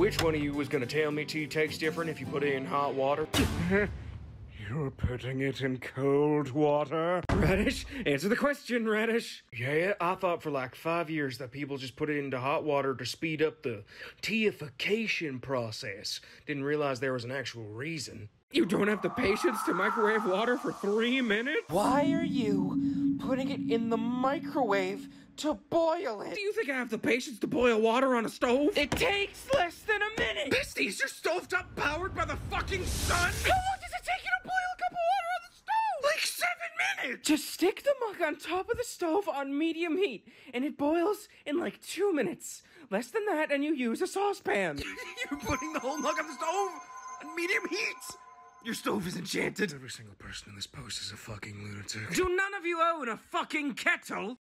Which one of you was gonna tell me tea tastes different if you put it in hot water? You're putting it in cold water? Radish, answer the question, Radish. Yeah, I thought for like five years that people just put it into hot water to speed up the teification process. Didn't realize there was an actual reason. You don't have the patience to microwave water for three minutes? Why are you putting it in the microwave to boil it? Do you think I have the patience to boil water on a stove? It takes less than a minute! Besties, you're stovetop powered by the fucking sun? How long does it take you to boil a cup of water on the stove? Like seven minutes! Just stick the mug on top of the stove on medium heat, and it boils in like two minutes. Less than that, and you use a saucepan. You're putting the whole mug on the stove on medium heat! Your stove is enchanted. Every single person in this post is a fucking lunatic. Do none of you own a fucking kettle?